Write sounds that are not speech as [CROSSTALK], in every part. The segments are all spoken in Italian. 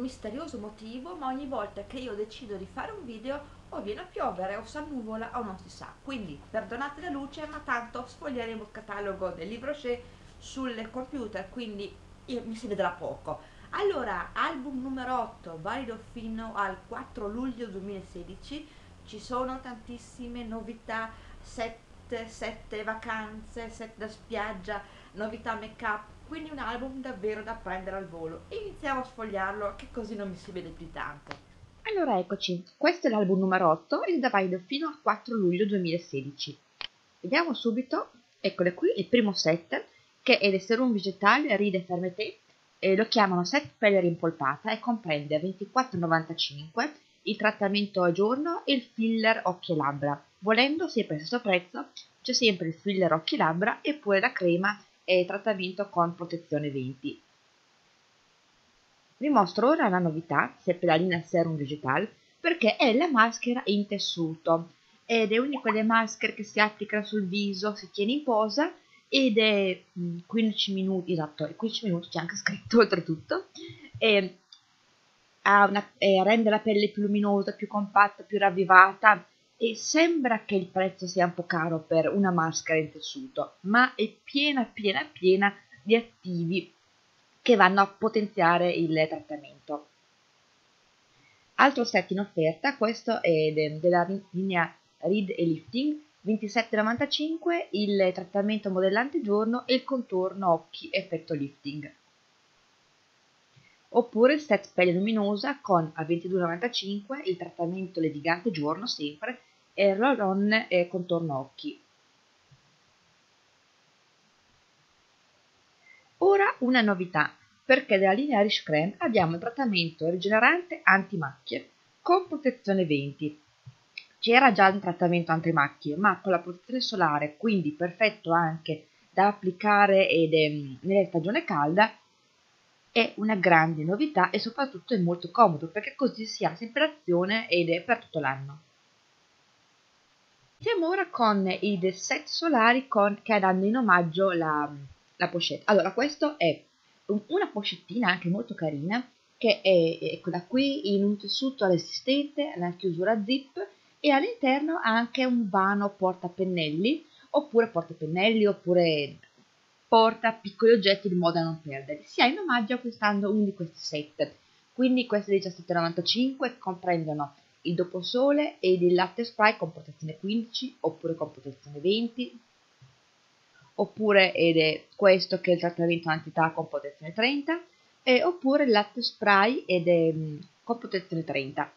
misterioso motivo, ma ogni volta che io decido di fare un video o viene a piovere o s'annuvola o non si sa. Quindi perdonate la luce, ma tanto sfoglieremo il catalogo del libro Shea sul computer, quindi io, mi si vedrà poco. Allora, album numero 8, valido fino al 4 luglio 2016, ci sono tantissime novità, 7, 7 vacanze, 7 da spiaggia, novità make up, quindi un album davvero da prendere al volo. Iniziamo a sfogliarlo che così non mi si vede più tanto. Allora eccoci, questo è l'album numero 8 ed è fino al 4 luglio 2016. Vediamo subito, eccole qui, il primo set, che è il serum vegetale Ride Fermete, e lo chiamano set pelle rimpolpata e comprende a 24,95 il trattamento a giorno e il filler occhi e labbra. Volendo, sempre allo stesso prezzo, c'è sempre il filler occhi e labbra e poi la crema e trattamento con protezione 20. Vi mostro ora la novità, sempre la linea Serum Vegetal, perché è la maschera in tessuto ed è una di quelle maschere che si applica sul viso, si tiene in posa ed è 15 mm, minuti, esatto, 15 minuti c'è anche scritto [LAUGHS] oltretutto, e, una, e rende la pelle più luminosa, più compatta, più ravvivata e sembra che il prezzo sia un po' caro per una maschera in tessuto, ma è piena, piena, piena di attivi che vanno a potenziare il trattamento. Altro set in offerta, questo è de, della linea Read e Lifting, 27,95 il trattamento modellante giorno e il contorno occhi effetto lifting. Oppure il set pelle luminosa con a 22,95 il trattamento ledigante giorno sempre e roll-on e contorno occhi. Ora una novità, perché dalla linea Irish Creme abbiamo il trattamento rigenerante antimacchie con protezione 20. C'era già un trattamento antimacchie, ma con la protezione solare, quindi perfetto anche da applicare ed, ehm, nella stagione calda, è una grande novità e soprattutto è molto comodo perché così si ha sempre azione ed è per tutto l'anno. Iniziamo ora con i set solari con, che danno in omaggio la, la pochette. Allora, questo è una pochettina anche molto carina che è eccola qui in un tessuto resistente alla chiusura zip e all'interno ha anche un vano portapennelli oppure portapennelli oppure porta piccoli oggetti in modo da non perderli. Si ha in omaggio acquistando uno di questi set. Quindi questi 17,95 comprendono il doposole ed il latte spray con protezione 15 oppure con protezione 20 oppure ed è questo che è il trattamento antità con protezione 30 e, oppure il latte spray ed è mm, con protezione 30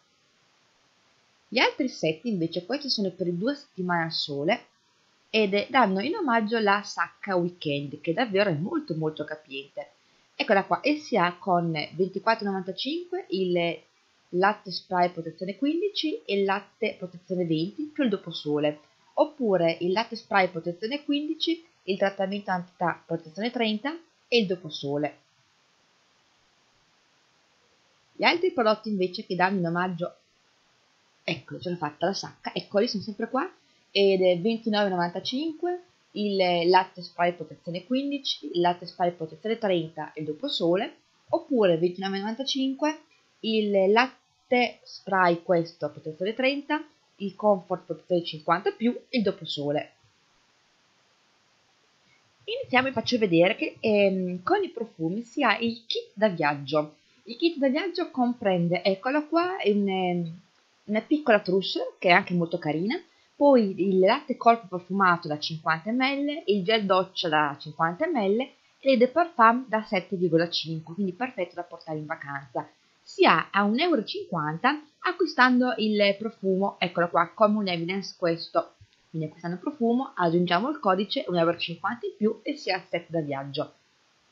gli altri set invece questi sono per due settimane al sole ed danno in omaggio la sacca weekend che davvero è molto molto capiente. Eccola qua e si ha con 24,95 il latte spray protezione 15 e latte protezione 20 più il doposole oppure il latte spray protezione 15 il trattamento antità protezione 30 e il doposole. Gli altri prodotti invece che danno in omaggio, ecco, ce l'ho fatta la sacca, eccoli, sono sempre qua, ed è 29,95 il latte spray protezione 15, il latte spray protezione 30 e il doposole, oppure 29,95 il latte spray questo protezione 30, il comfort protezione 50 più e il doposole. Iniziamo e faccio vedere che ehm, con i profumi si ha il kit da viaggio. Il kit da viaggio comprende, eccola qua, un, ehm, una piccola trousse che è anche molto carina, poi il latte corpo profumato da 50 ml, il gel doccia da 50 ml e le parfum da 7,5, quindi perfetto da portare in vacanza. Si ha a 1,50 euro acquistando il profumo, eccolo qua, Common Evidence questo quindi acquistando profumo aggiungiamo il codice 1,50€ in più e si ha il set da viaggio.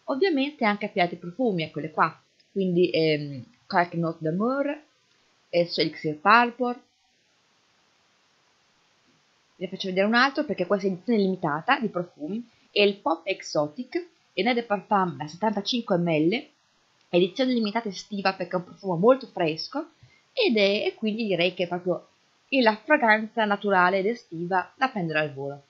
Ovviamente anche per altri profumi, eccole qua, quindi ehm, Crack Note d'Amour, eh, Elixir Purple. Vi faccio vedere un altro perché questa è edizione limitata di profumi è il Pop Exotic e de Parfum da 75 ml, edizione limitata estiva perché è un profumo molto fresco ed è e quindi direi che è proprio la fragranza naturale ed estiva da prendere al volo.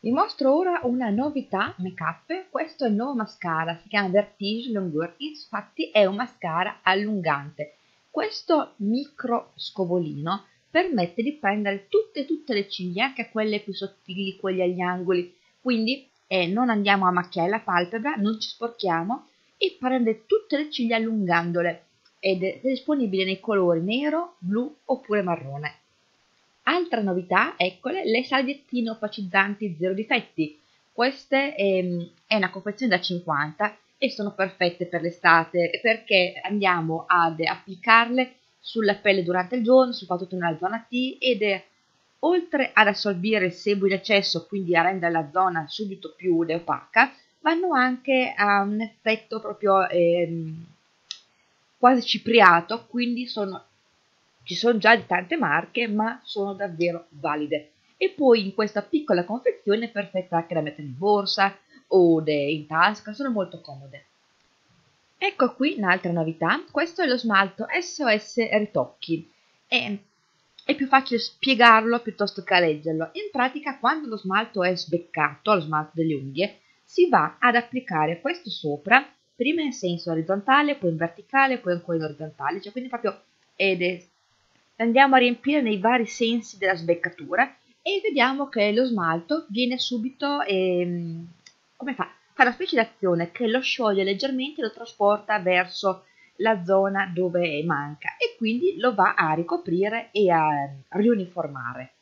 Vi mostro ora una novità make up, questo è il nuovo mascara, si chiama Vertige Longueur, infatti è un mascara allungante. Questo micro scovolino permette di prendere tutte, tutte le ciglia, anche quelle più sottili, quelle agli angoli, quindi eh, non andiamo a macchiare la palpebra, non ci sporchiamo e prende tutte le ciglia allungandole ed è disponibile nei colori nero, blu oppure marrone. Altra novità, eccole, le salviettine opacizzanti zero difetti. Queste ehm, è una confezione da 50 e sono perfette per l'estate perché andiamo ad applicarle sulla pelle durante il giorno, soprattutto nella zona T ed è oltre ad assorbire il sebo in eccesso, quindi a rendere la zona subito più opaca, vanno anche a un effetto proprio ehm, quasi cipriato, quindi sono ci sono già di tante marche, ma sono davvero valide. E poi in questa piccola confezione è perfetta anche da mettere in borsa o in tasca, sono molto comode. Ecco qui un'altra novità, questo è lo smalto SOS Ritocchi. È, è più facile spiegarlo piuttosto che leggerlo. In pratica quando lo smalto è sbeccato, lo smalto delle unghie, si va ad applicare questo sopra, prima in senso orizzontale, poi in verticale, poi ancora in orizzontale, cioè quindi proprio ed è andiamo a riempire nei vari sensi della sbeccatura e vediamo che lo smalto viene subito ehm, come fa? fa una specie di azione che lo scioglie leggermente e lo trasporta verso la zona dove manca e quindi lo va a ricoprire e a riuniformare.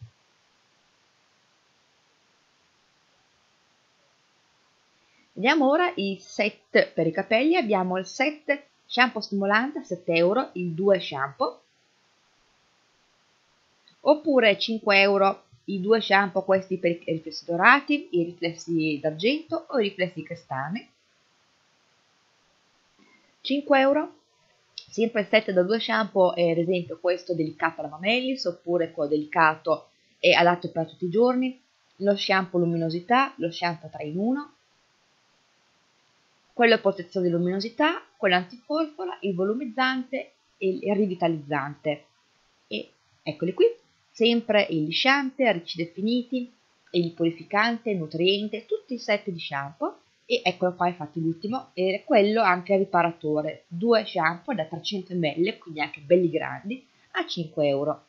Vediamo ora i set per i capelli. Abbiamo il set shampoo stimolante a 7 euro, il 2 shampoo, oppure 5 euro i due shampoo questi per i riflessi dorati, i riflessi d'argento o i riflessi castani. 5 euro sempre set da due shampoo è ad esempio questo delicato alla Mamellis oppure quello delicato e adatto per tutti i giorni, lo shampoo luminosità, lo shampoo 3 in 1, quello protezione di luminosità, quello antiforfora, il volumizzante e il rivitalizzante. E eccoli qui, sempre il lisciante, ricci definiti, il purificante, nutriente, tutti i set di shampoo e eccolo qua infatti l'ultimo, è quello anche riparatore, due shampoo da 300 ml, quindi anche belli grandi, a 5 euro.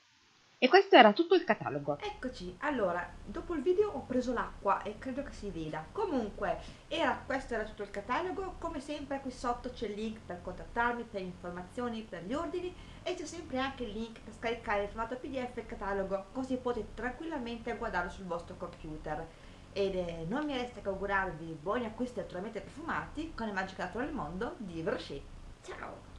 E questo era tutto il catalogo. Eccoci, allora, dopo il video ho preso l'acqua e credo che si veda. Comunque, era, questo era tutto il catalogo. Come sempre qui sotto c'è il link per contattarmi, per informazioni, per gli ordini e c'è sempre anche il link per scaricare il formato pdf il catalogo, così potete tranquillamente guardarlo sul vostro computer. Ed eh, non mi resta che augurarvi buoni acquisti naturalmente profumati con le magiche natura del mondo di Brochet. Ciao!